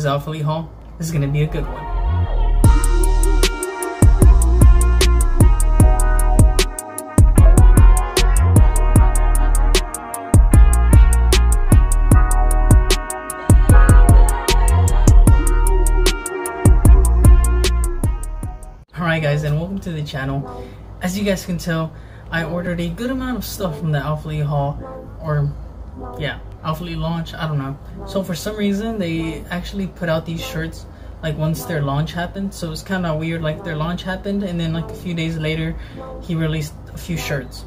this is Alphalete haul is gonna be a good one. Alright guys and welcome to the channel. As you guys can tell, I ordered a good amount of stuff from the Alphalete haul or yeah, Elite launch, I don't know. So for some reason they actually put out these shirts like once their launch happened. So it's kind of weird like their launch happened and then like a few days later he released a few shirts.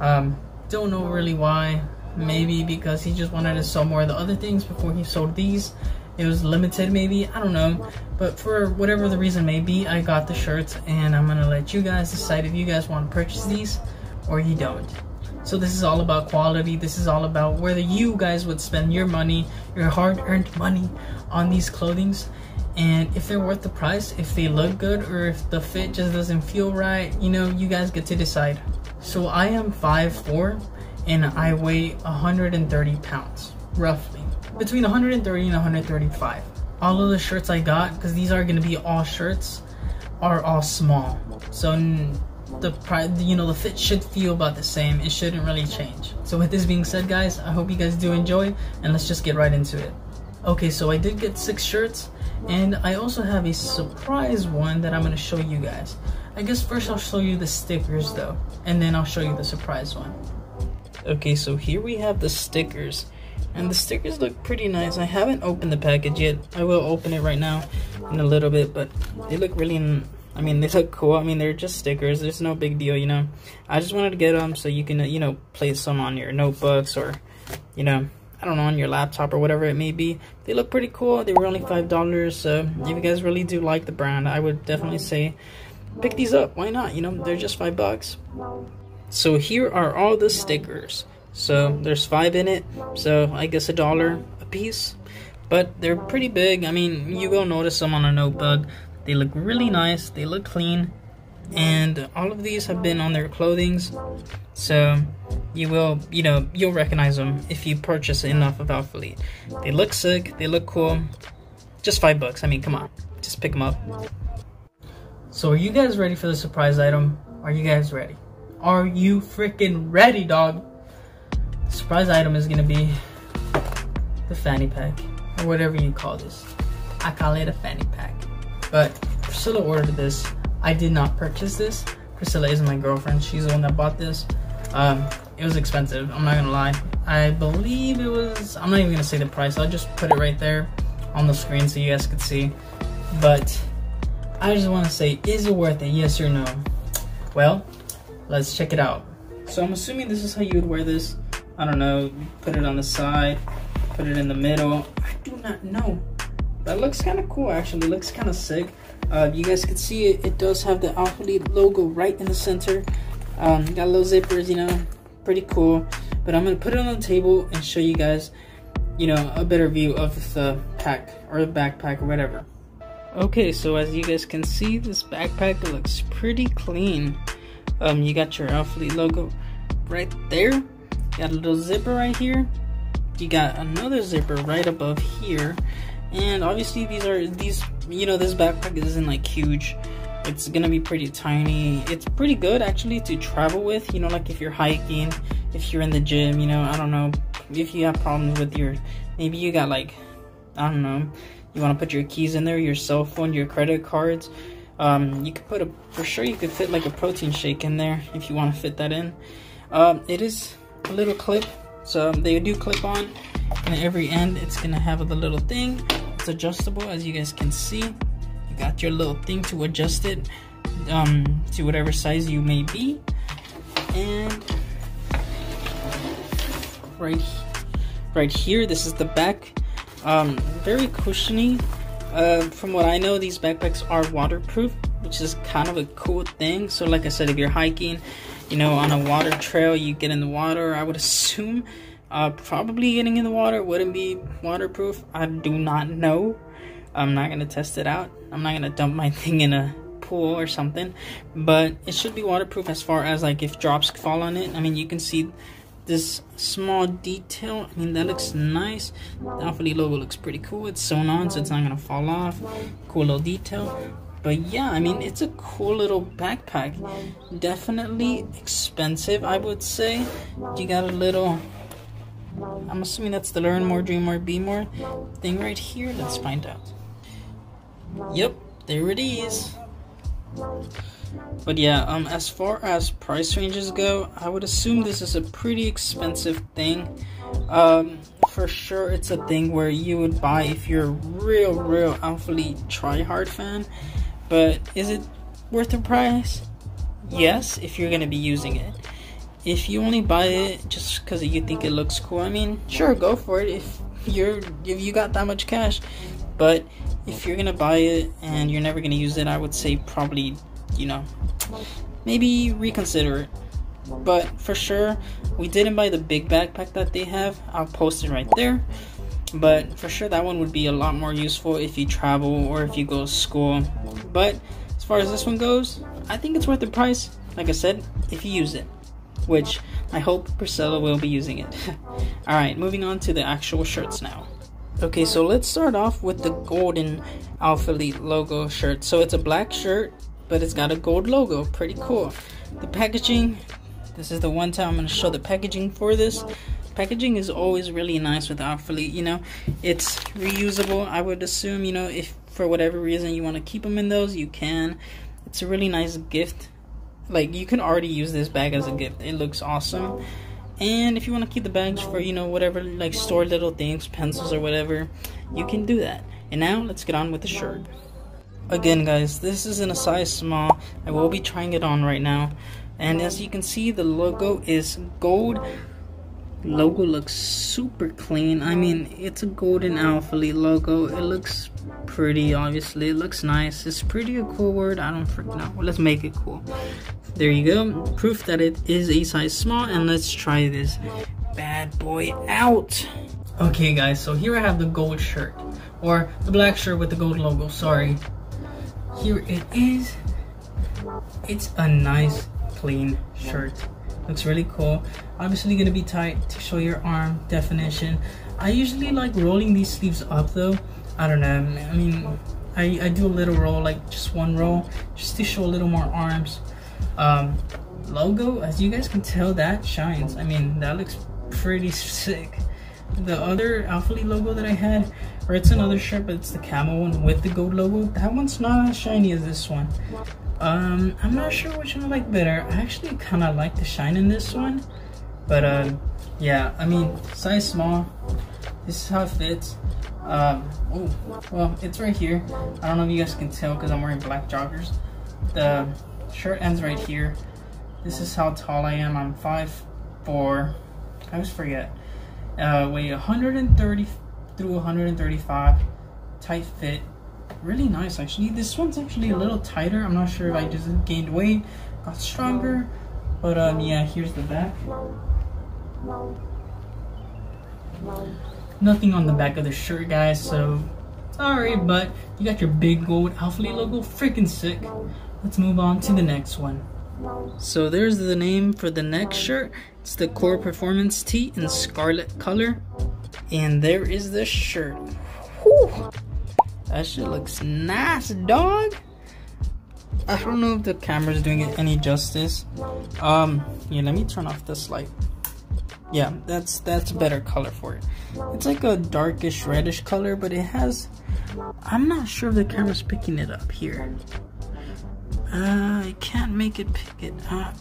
Um, don't know really why. Maybe because he just wanted to sell more of the other things before he sold these it was limited maybe i don't know but for whatever the reason may be i got the shirts and i'm gonna let you guys decide if you guys want to purchase these or you don't so this is all about quality this is all about whether you guys would spend your money your hard-earned money on these clothings and if they're worth the price if they look good or if the fit just doesn't feel right you know you guys get to decide so i am 5'4 and i weigh 130 pounds roughly between 130 and 135. All of the shirts I got, because these are going to be all shirts, are all small. So the you know the fit should feel about the same. It shouldn't really change. So with this being said, guys, I hope you guys do enjoy, and let's just get right into it. Okay, so I did get six shirts, and I also have a surprise one that I'm going to show you guys. I guess first I'll show you the stickers though, and then I'll show you the surprise one. Okay, so here we have the stickers. And the stickers look pretty nice. I haven't opened the package yet. I will open it right now in a little bit, but they look really, I mean, they look cool. I mean, they're just stickers. There's no big deal, you know. I just wanted to get them so you can, you know, place some on your notebooks or, you know, I don't know, on your laptop or whatever it may be. They look pretty cool. They were only $5, so if you guys really do like the brand, I would definitely say pick these up. Why not? You know, they're just 5 bucks. So here are all the stickers. So there's five in it, so I guess a dollar a piece. But they're pretty big. I mean, you will notice them on a notebook. They look really nice. They look clean. And all of these have been on their clothings. So you will, you know, you'll recognize them if you purchase enough of Alpha. They look sick. They look cool. Just five bucks. I mean, come on. Just pick them up. So are you guys ready for the surprise item? Are you guys ready? Are you freaking ready, dog? surprise item is gonna be the fanny pack or whatever you call this. I call it a fanny pack. But Priscilla ordered this. I did not purchase this. Priscilla is my girlfriend. She's the one that bought this. Um, it was expensive. I'm not gonna lie. I believe it was. I'm not even gonna say the price. I'll just put it right there on the screen so you guys can see. But I just want to say, is it worth it? Yes or no? Well, let's check it out. So I'm assuming this is how you would wear this. I don't know, put it on the side, put it in the middle. I do not know. That looks kind of cool, actually. Looks kind of sick. Uh, you guys can see it. It does have the Alphalete logo right in the center. Um, got little zippers, you know, pretty cool. But I'm going to put it on the table and show you guys, you know, a better view of the pack or the backpack or whatever. Okay, so as you guys can see, this backpack looks pretty clean. Um, you got your Alphalete logo right there got a little zipper right here you got another zipper right above here and obviously these are these you know this backpack isn't like huge. It's gonna be pretty tiny. It's pretty good actually to travel with you know like if you're hiking if you're in the gym you know i don't know if you have problems with your maybe you got like i don't know you want to put your keys in there your cell phone your credit cards um, you could put a for sure you could fit like a protein shake in there if you want to fit that in. Um, it is a little clip so they do clip on and every end it's gonna have the little thing. It's adjustable as you guys can see. You got your little thing to adjust it um, to whatever size you may be. And right right here this is the back. Um, very cushiony. Uh, from what I know these backpacks are waterproof which is kind of a cool thing. So like I said if you're hiking you know, on a water trail, you get in the water. I would assume uh, probably getting in the water wouldn't be waterproof. I do not know. I'm not to test it out. I'm not to dump my thing in a pool or something. But it should be waterproof as far as like if drops fall on it. I mean, you can see this small detail. I mean, that looks nice. The Alpha logo looks pretty cool. It's sewn on, so it's not gonna fall off. Cool little detail. But yeah, I mean, it's a cool little backpack. Definitely expensive, I would say. You got a little I'm assuming that's the learn more, dream more, be more thing right here. Let's find out. Yep, there it is. But yeah, um, as far as price ranges go, I would assume this is a pretty expensive thing. Um, for sure, it's a thing where you would buy if you're a real, real Alpha try-hard fan. But is it worth the price? Yes, if you're gonna be using it if you only buy it just because you think it looks cool, I mean, sure, go for it if you're if you got that much cash. But if you're gonna buy it and you're never gonna use it, I would say probably, you know, maybe reconsider it. But for sure, we didn't buy the big backpack that they have. I'll post it right there. But for sure, that one would be a lot more useful if you travel or if you go to school. But as far as this one goes, I think it's worth the price. Like I said, if you use it which I hope Priscilla will be using it. Alright, moving on to the actual shirts now. Okay, so let's start off with the golden Alphalete logo shirt. So it's a black shirt, but it's got a gold logo. Pretty cool. The packaging, this is the one time I'm going to show the packaging for this. Packaging is always really nice with Alphalete, you know. It's reusable, I would assume, you know, if for whatever reason you want to keep them in those, you can. It's a really nice gift like you can already use this bag as a gift. It looks awesome. And if you want to keep the bags for you know whatever like store little things pencils or whatever you can do that. And now let's get on with the shirt. Again guys this is in a size small. I will be trying it on right now. And as you can see the logo is gold logo looks super clean. I mean it's a golden alpha logo. It looks pretty obviously. It looks nice. It's pretty a cool word. I don't freaking know let's make it cool. There you go. Proof that it is a size small and let's try this bad boy out. Okay guys so here i have the gold shirt. Or the black shirt with the gold logo. Sorry. Here it is. It's a nice clean shirt looks really cool. Obviously gonna be tight to show your arm definition. I usually like rolling these sleeves up though. I don't know. I mean i i do a little roll like just one roll just to show a little more arms. Um logo as you guys can tell that shines. I mean that looks pretty sick. The other alpha logo that i had or it's another shirt but it's the camo one with the gold logo. That one's not as shiny as this one um, I'm not sure which one I like better. I actually kind of like the shine in this one. But, uh, yeah, I mean, size small. This is how it fits. Um, oh, well, it's right here. I don't know if you guys can tell because I'm wearing black joggers. The shirt ends right here. This is how tall I am. I'm 5'4". I always forget. Uh, weigh 130 through 135. Tight fit really nice actually. This one's actually a little tighter. I'm not sure if I just gained weight, got stronger. But um, yeah, here's the back. Nothing on the back of the shirt, guys, so sorry, but you got your big gold Alpha logo, freaking sick. Let's move on to the next one. So there's the name for the next shirt. It's the Core Performance Tee in scarlet color. And there is the shirt. That shit looks nice, dog. I don't know if the camera's doing it any justice. Um, yeah, let me turn off this light. Yeah, that's that's a better color for it. It's like a darkish reddish color, but it has. I'm not sure if the camera's picking it up here. Uh, I can't make it pick it up.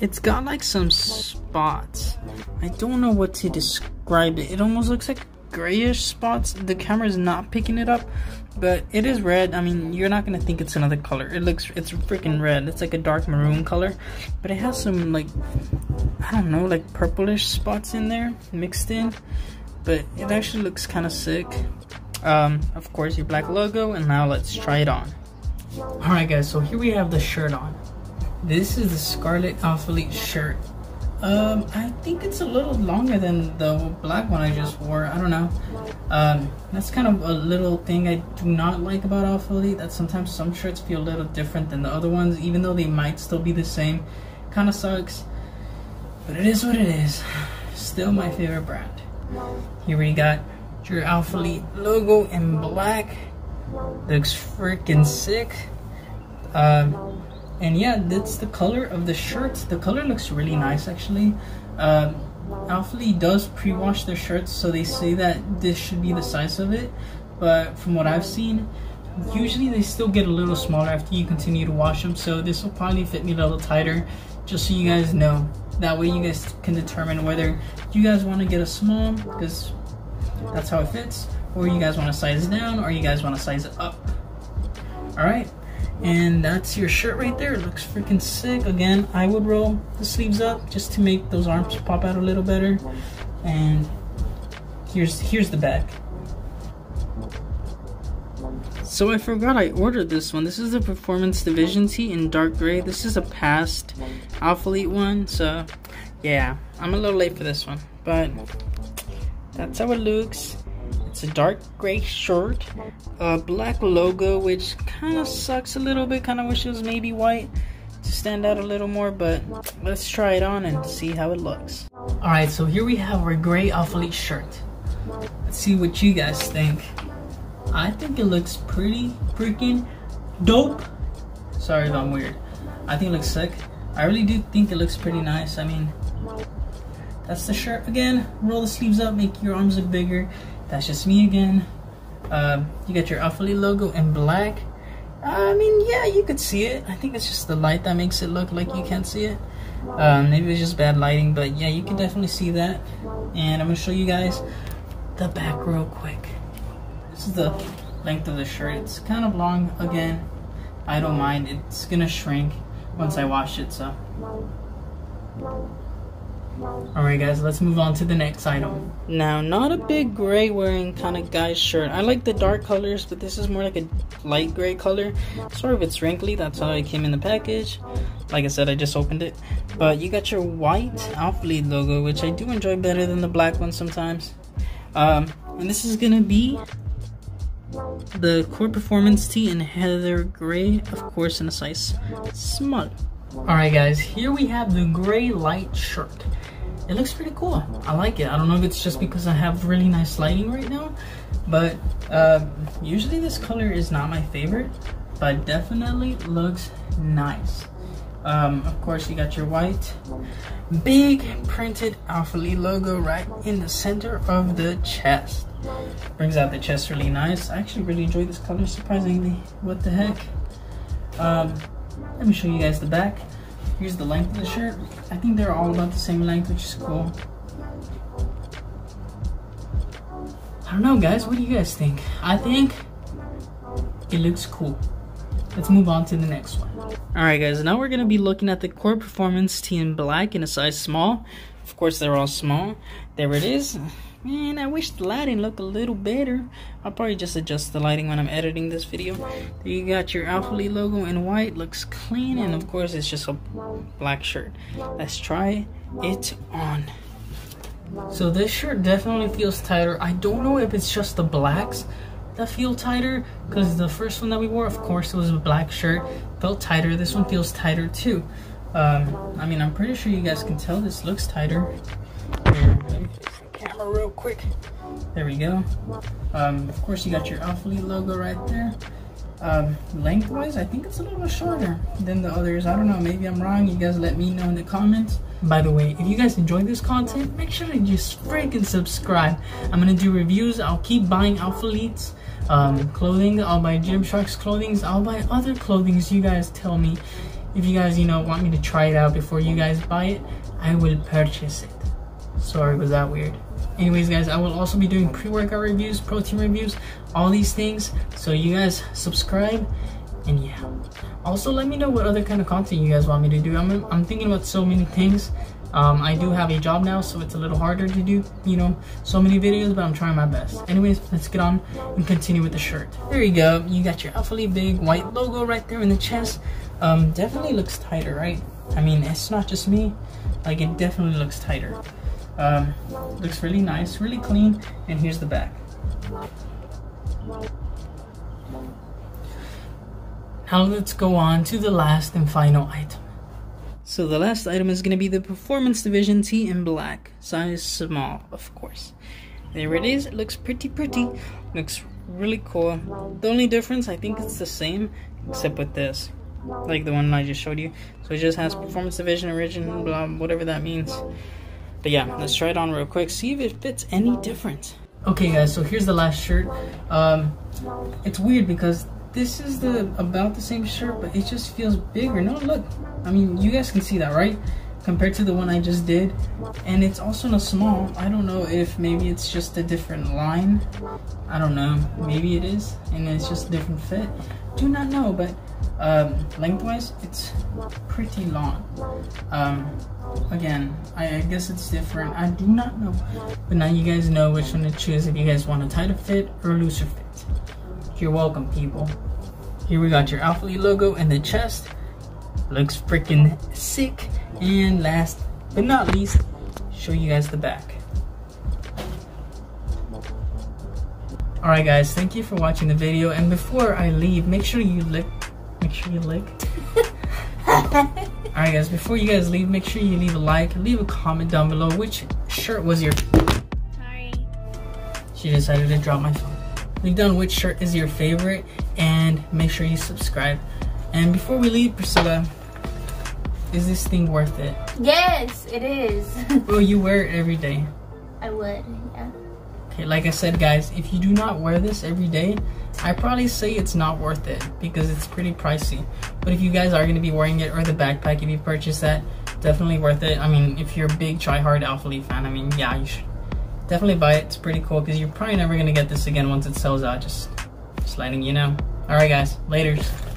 It's got like some spots. I don't know what to describe it. It almost looks like grayish spots. The camera is not picking it up, but it is red. I mean, you're not gonna think it's another color. It looks, it's freaking red. It's like a dark maroon color, but it has some like, I don't know, like purplish spots in there mixed in. But it actually looks kind of sick. Um, of course, your black logo, and now let's try it on. Alright guys, so here we have the shirt on. This is the Scarlet Alphalete shirt. Um, I think it's a little longer than the black one I just wore. I don't know. Um, that's kind of a little thing I do not like about Alpha. That sometimes some shirts feel a little different than the other ones, even though they might still be the same. Kind of sucks, but it is what it is. Still my favorite brand. Here we got your Alphalete logo in black. Looks freaking sick. Um, and yeah, that's the color of the shirt. The color looks really nice actually. Um, Alphalete does pre-wash their shirts, so they say that this should be the size of it. But from what I've seen, usually they still get a little smaller after you continue to wash them. So this will probably fit me a little tighter, just so you guys know. That way you guys can determine whether you guys want to get a small, because that's how it fits, or you guys want to size it down, or you guys want to size it up. Alright, and that's your shirt right there. It looks freaking sick. Again, I would roll the sleeves up just to make those arms pop out a little better. And here's here's the back. So I forgot I ordered this one. This is the Performance Division tee in dark gray. This is a past Alphalete one, so yeah, I'm a little late for this one. But that's how it looks. It's a dark gray shirt, a black logo, which kind of sucks a little bit. Kind of wish it was maybe white to stand out a little more, but let's try it on and see how it looks. Alright, so here we have our gray Alphalete shirt. Let's see what you guys think. I think it looks pretty freaking dope. Sorry if I'm weird. I think it looks sick. I really do think it looks pretty nice. I mean, that's the shirt again. Roll the sleeves up, make your arms look bigger. That's just me again. Uh, you got your Alphalete logo in black. I mean, yeah, you could see it. I think it's just the light that makes it look like you can't see it. Um, maybe it's just bad lighting, but yeah, you can definitely see that. And I'm gonna show you guys the back real quick. This is the length of the shirt. It's kind of long again. I don't mind. It's gonna shrink once I wash it, so. Alright guys, let's move on to the next item. Now, not a big gray wearing kind of guy's shirt. I like the dark colors, but this is more like a light gray color. Sorry if it's wrinkly, that's how it came in the package. Like I said, I just opened it. But you got your white Alphalete logo, which I do enjoy better than the black one sometimes. Um, and this is gonna be the core performance tee in heather gray, of course in a size small. Alright guys, here we have the gray light shirt it looks pretty cool. I like it. I don't know if it's just because I have really nice lighting right now, but uh, usually this color is not my favorite, but definitely looks nice. Um, of course, you got your white, big printed Alphalete logo right in the center of the chest. Brings out the chest really nice. I actually really enjoy this color, surprisingly. What the heck? Um, let me show you guys the back. Here's the length of the shirt. I think they're all about the same length, which is cool. I don't know, guys. What do you guys think? I think it looks cool. Let's move on to the next one. Alright guys, now we're going to be looking at the Core Performance tee in black in a size small. Of course, they're all small. There it is. Man, I wish the lighting looked a little better. I'll probably just adjust the lighting when I'm editing this video. There you got your Alphalete logo in white. Looks clean. And of course, it's just a black shirt. Let's try it on. So this shirt definitely feels tighter. I don't know if it's just the blacks that feel tighter. Because the first one that we wore, of course, it was a black shirt. Felt tighter. This one feels tighter too. Um, I mean, I'm pretty sure you guys can tell this looks tighter. Camera real quick. There we go. Um, of course, you got your Alphalete logo right there. Um, lengthwise, I think it's a little shorter than the others. I don't know, maybe I'm wrong. You guys let me know in the comments. By the way, if you guys enjoy this content, make sure to just freaking subscribe. I'm gonna do reviews. I'll keep buying Alphaletes um, clothing. I'll buy Gymshark's clothing. I'll buy other clothing. You guys tell me. If you guys, you know, want me to try it out before you guys buy it, I will purchase it. Sorry, was that weird? Anyways guys i will also be doing pre-workout reviews protein reviews all these things. So you guys subscribe and yeah. Also let me know what other kind of content you guys want me to do. I'm, I'm thinking about so many things. Um, i do have a job now so it's a little harder to do you know so many videos but i'm trying my best. Anyways let's get on and continue with the shirt. There you go. You got your Alphalete big white logo right there in the chest. Um, definitely looks tighter right? I mean it's not just me. Like it definitely looks tighter um, looks really nice, really clean, and here's the back. Now let's go on to the last and final item. So the last item is going to be the Performance Division Tee in black, size small, of course. There it is. It looks pretty pretty. Looks really cool. The only difference, I think it's the same, except with this. Like the one I just showed you. So it just has Performance Division Origin, blah, whatever that means. But yeah, let's try it on real quick. See if it fits any different. Okay guys, so here's the last shirt. Um, it's weird because this is the about the same shirt, but it just feels bigger. No, look. I mean, you guys can see that, right? Compared to the one I just did. And it's also in a small. I don't know if maybe it's just a different line. I don't know. Maybe it is. And it's just a different fit. Do not know, but um, lengthwise, it's pretty long. Um, again, I, I guess it's different. I do not know. But now you guys know which one to choose if you guys want a tighter fit or a looser fit. You're welcome, people. Here we got your Alphalete logo in the chest. Looks freaking sick. And last but not least, show you guys the back. Alright guys, thank you for watching the video. And before I leave, make sure you lick. Make sure you lick. Alright guys, before you guys leave, make sure you leave a like, leave a comment down below. Which shirt was your... Sorry. She decided to drop my phone. Leave down which shirt is your favorite and make sure you subscribe. And before we leave, Priscilla, is this thing worth it? Yes, it is. Well, you wear it every day. I would, yeah. Like I said, guys, if you do not wear this every day, I probably say it's not worth it because it's pretty pricey. But if you guys are going to be wearing it or the backpack, if you purchase that, definitely worth it. I mean, if you're a big try-hard Alphalete fan, I mean, yeah, you should definitely buy it. It's pretty cool because you're probably never going to get this again once it sells out. Just, just letting you know. Alright, guys. Laters.